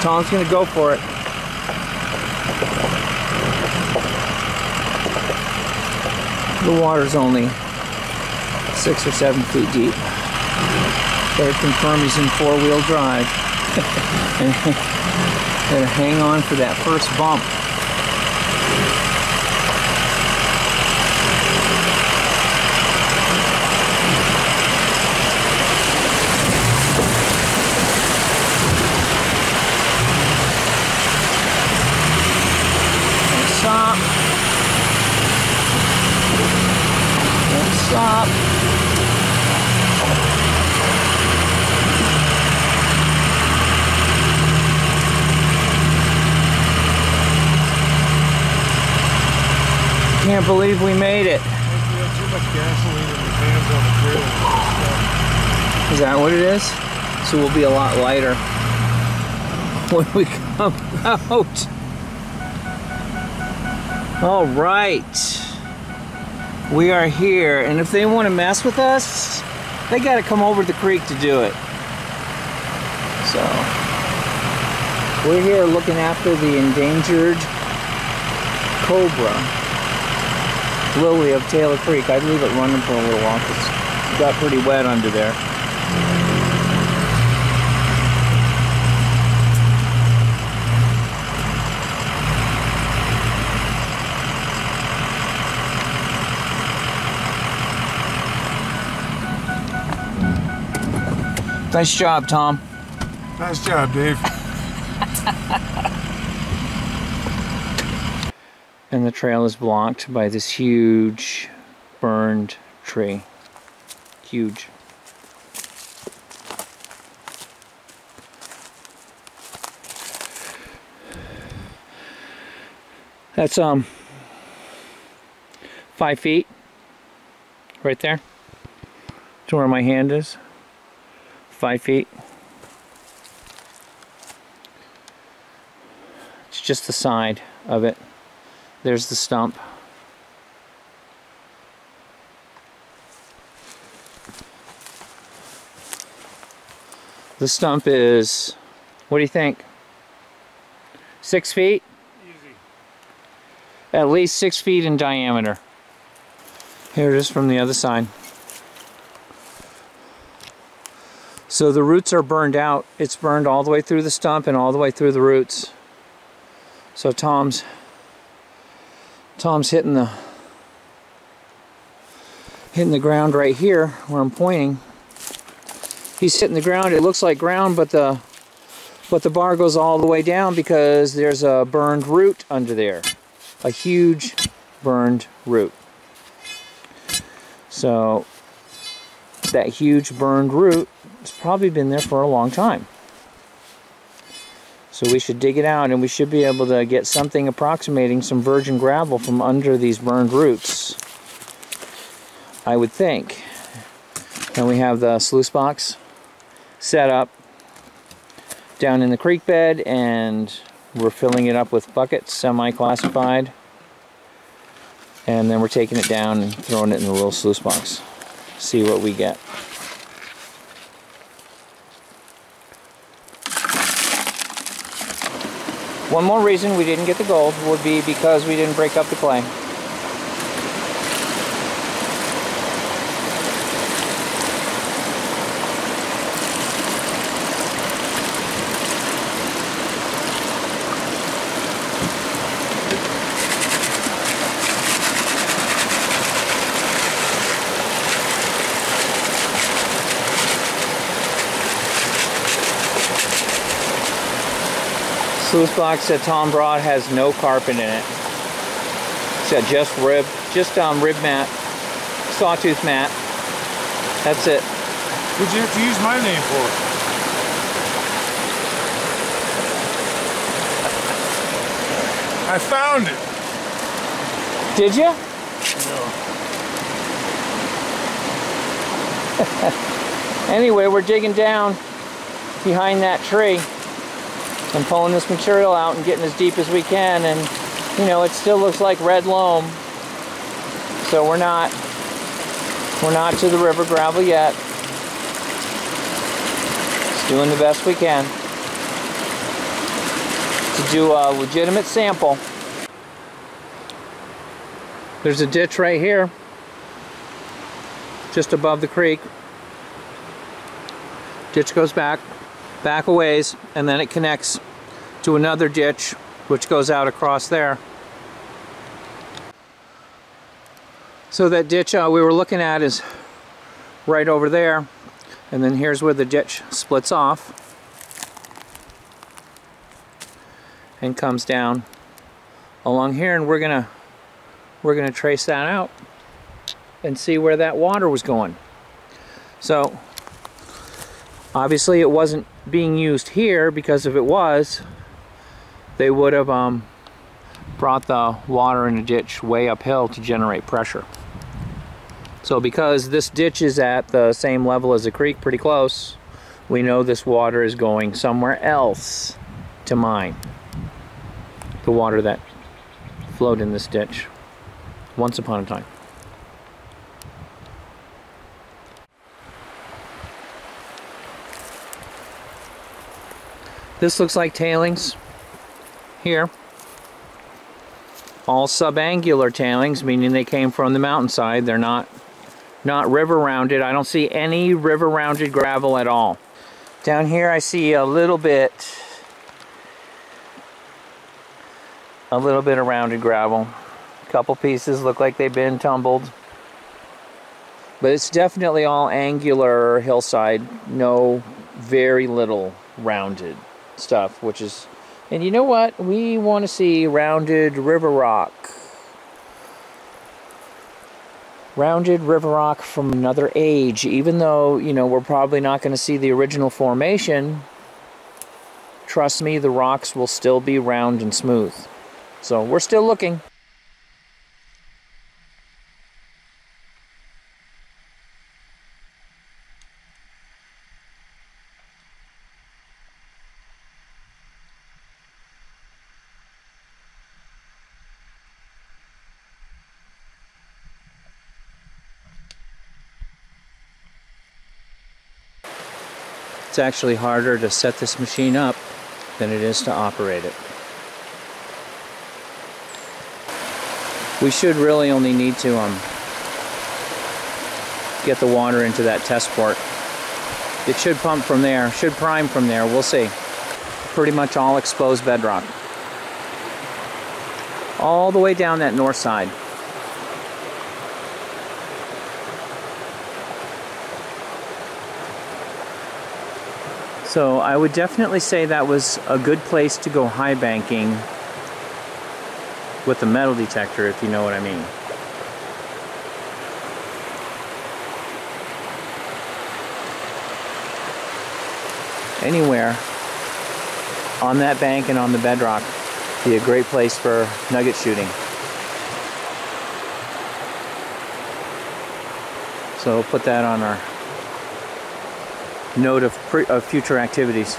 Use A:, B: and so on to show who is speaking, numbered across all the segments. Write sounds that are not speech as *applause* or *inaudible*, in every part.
A: Tom's gonna go for it. The water's only six or seven feet deep. Better confirm he's in four-wheel drive. *laughs* and hang on for that first bump. Don't stop. Don't stop. Can't believe we made it. Is that what it is? So we'll be a lot lighter when we come out. All right. We are here, and if they want to mess with us, they got to come over the creek to do it. So, we're here looking after the endangered cobra lily of Taylor Creek. I'd leave it running for a little while because it got pretty wet under there. Nice job, Tom.
B: Nice job, Dave. *laughs*
A: And the trail is blocked by this huge burned tree. Huge. That's um five feet right there to where my hand is. Five feet. It's just the side of it. There's the stump. The stump is, what do you think? Six feet?
B: Easy.
A: At least six feet in diameter. Here it is from the other side. So the roots are burned out. It's burned all the way through the stump and all the way through the roots. So Tom's Tom's hitting the hitting the ground right here where I'm pointing. He's hitting the ground. It looks like ground, but the but the bar goes all the way down because there's a burned root under there. A huge burned root. So that huge burned root has probably been there for a long time. So we should dig it out and we should be able to get something approximating some virgin gravel from under these burned roots. I would think. And we have the sluice box set up down in the creek bed and we're filling it up with buckets, semi-classified. And then we're taking it down and throwing it in the little sluice box. See what we get. One more reason we didn't get the gold would be because we didn't break up the clay. Sluice box that Tom brought has no carpet in it. It's got just rib, just um, rib mat, sawtooth mat. That's it.
B: What'd you have to use my name for? I found it.
A: Did you? No. *laughs* anyway, we're digging down behind that tree and pulling this material out and getting as deep as we can. And, you know, it still looks like red loam. So we're not, we're not to the river gravel yet. Just doing the best we can. to do a legitimate sample. There's a ditch right here, just above the creek. Ditch goes back, back a ways, and then it connects to another ditch, which goes out across there. So that ditch uh, we were looking at is right over there, and then here's where the ditch splits off and comes down along here, and we're gonna we're gonna trace that out and see where that water was going. So obviously it wasn't being used here because if it was, they would have um, brought the water in the ditch way uphill to generate pressure. So because this ditch is at the same level as the creek, pretty close, we know this water is going somewhere else to mine. The water that flowed in this ditch once upon a time. This looks like tailings here. All subangular tailings, meaning they came from the mountainside. They're not, not river rounded. I don't see any river rounded gravel at all. Down here I see a little bit, a little bit of rounded gravel. A couple pieces look like they've been tumbled. But it's definitely all angular hillside, no very little rounded stuff, which is, and you know what? We want to see rounded river rock. Rounded river rock from another age, even though, you know, we're probably not going to see the original formation. Trust me, the rocks will still be round and smooth. So we're still looking. Actually harder to set this machine up than it is to operate it. We should really only need to um, get the water into that test port. It should pump from there, should prime from there, we'll see. Pretty much all exposed bedrock. All the way down that north side. So I would definitely say that was a good place to go high banking with the metal detector, if you know what I mean. Anywhere on that bank and on the bedrock be a great place for nugget shooting. So we'll put that on our note of, of future activities.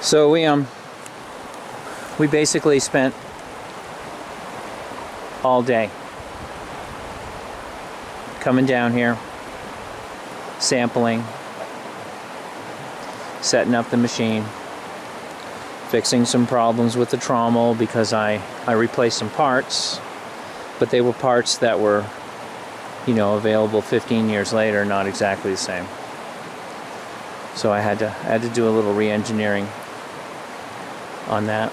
A: So we um we basically spent all day coming down here, sampling, setting up the machine, fixing some problems with the trommel because I, I replaced some parts, but they were parts that were you know, available 15 years later, not exactly the same. So I had to I had to do a little re-engineering on that.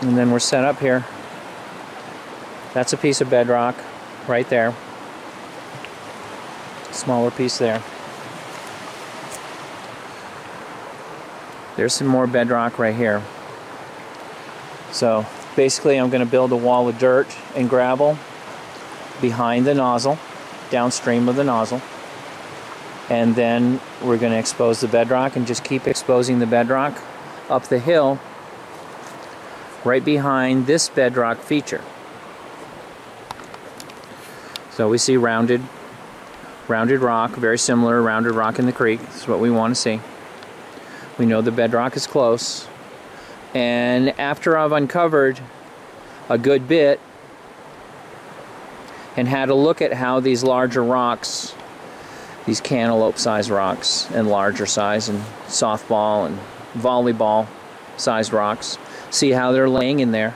A: And then we're set up here. That's a piece of bedrock right there. Smaller piece there. There's some more bedrock right here. So basically I'm going to build a wall of dirt and gravel behind the nozzle, downstream of the nozzle. And then we're going to expose the bedrock and just keep exposing the bedrock up the hill right behind this bedrock feature. So we see rounded rounded rock, very similar rounded rock in the creek. That's what we want to see. We know the bedrock is close. And after I've uncovered a good bit and had a look at how these larger rocks these cantaloupe size rocks and larger size and softball and volleyball sized rocks. See how they're laying in there.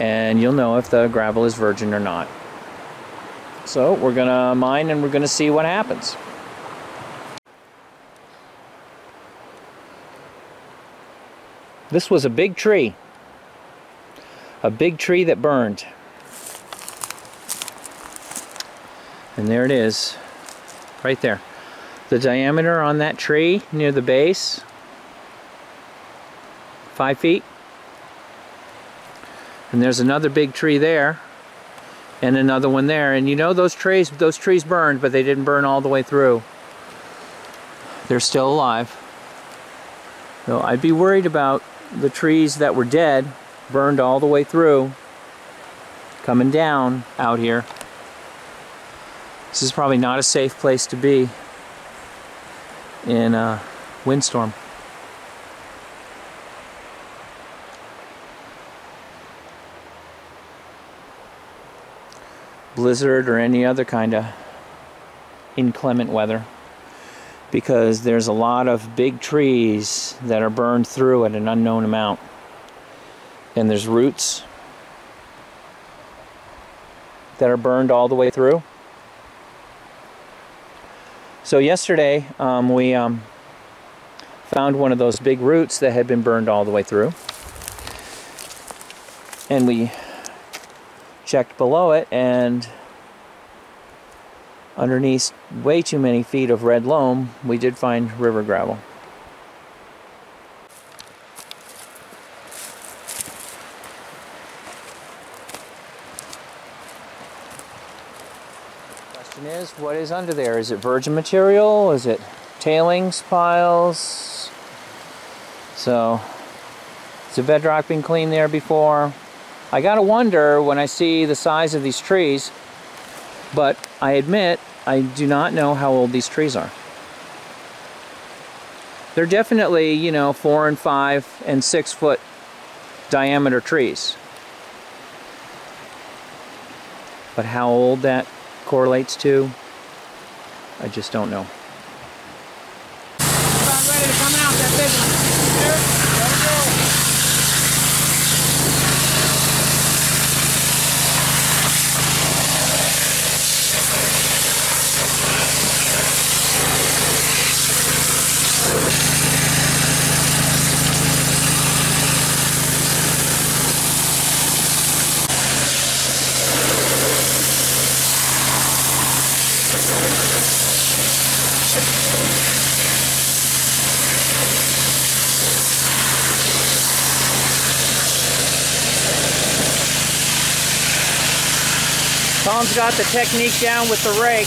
A: And you'll know if the gravel is virgin or not. So we're gonna mine and we're gonna see what happens. This was a big tree. A big tree that burned. And there it is, right there. The diameter on that tree near the base, five feet. And there's another big tree there, and another one there. And you know those trees, those trees burned, but they didn't burn all the way through. They're still alive. So I'd be worried about the trees that were dead, burned all the way through, coming down out here. This is probably not a safe place to be in a windstorm. Blizzard or any other kind of inclement weather because there's a lot of big trees that are burned through at an unknown amount and there's roots that are burned all the way through so yesterday um, we um, found one of those big roots that had been burned all the way through. And we checked below it and underneath way too many feet of red loam, we did find river gravel. Question is, what is under there? Is it virgin material? Is it tailings piles? So, is the bedrock been cleaned there before? I gotta wonder when I see the size of these trees, but I admit I do not know how old these trees are. They're definitely, you know, four and five and six foot diameter trees. But how old that correlates to, I just don't know. Tom's got the technique down with the rake.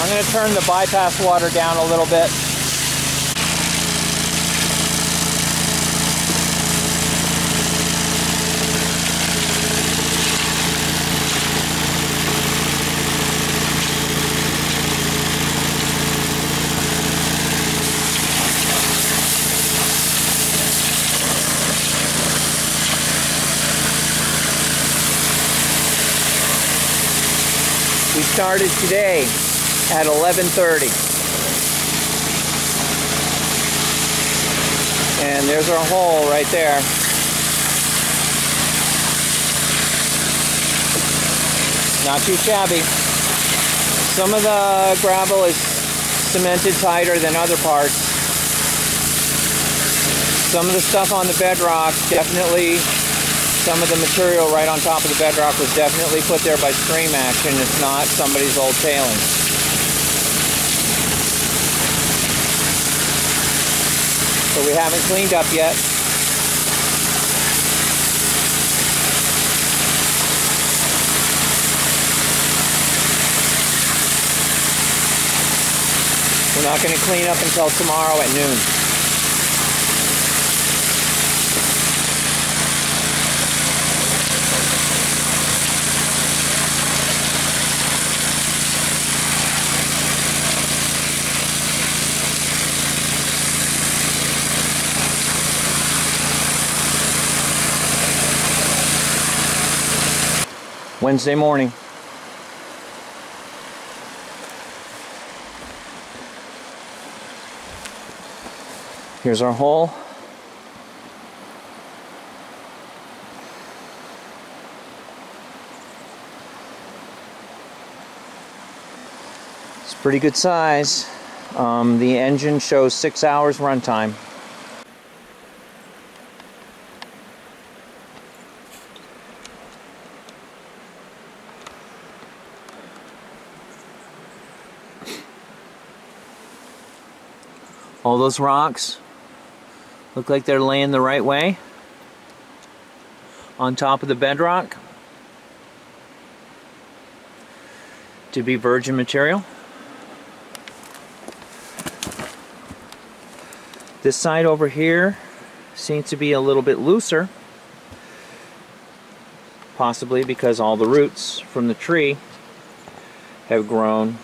A: I'm going to turn the bypass water down a little bit. Started today at 11:30. And there's our hole right there. Not too shabby. Some of the gravel is cemented tighter than other parts. Some of the stuff on the bedrock definitely some of the material right on top of the bedrock was definitely put there by stream action. It's not somebody's old tailings. So we haven't cleaned up yet. We're not going to clean up until tomorrow at noon. Wednesday morning. Here's our hole. It's pretty good size. Um, the engine shows six hours runtime. All those rocks look like they're laying the right way on top of the bedrock to be virgin material. This side over here seems to be a little bit looser, possibly because all the roots from the tree have grown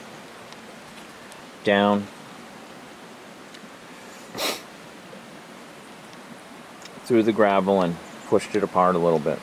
A: down through the gravel and pushed it apart a little bit.